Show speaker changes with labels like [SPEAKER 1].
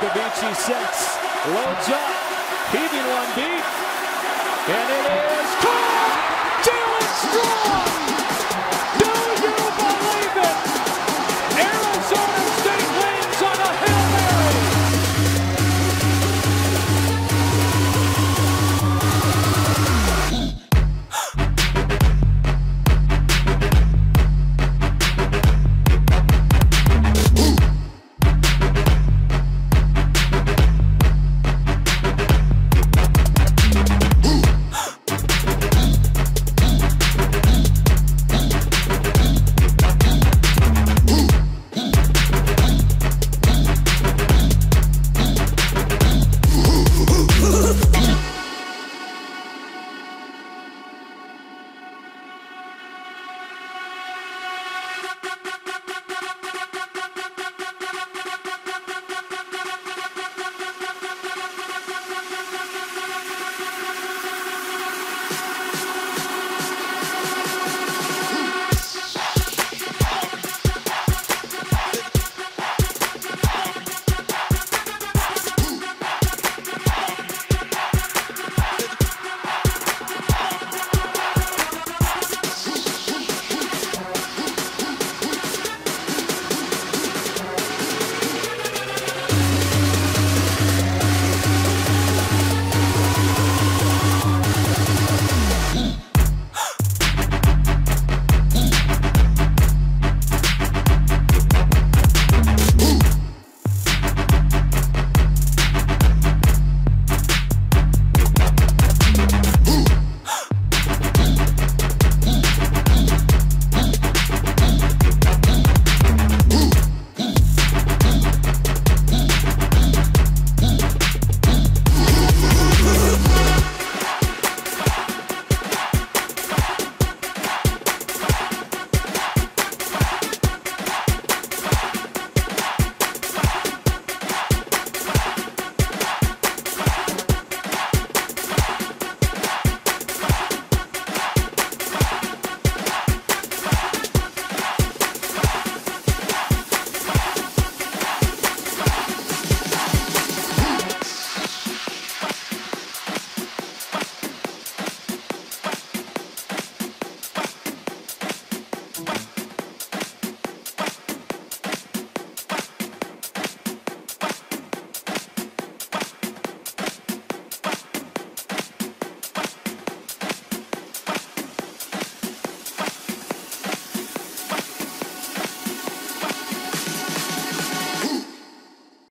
[SPEAKER 1] Kavichi sets, loads up, heaving one deep, and it is caught! Jalen Strong!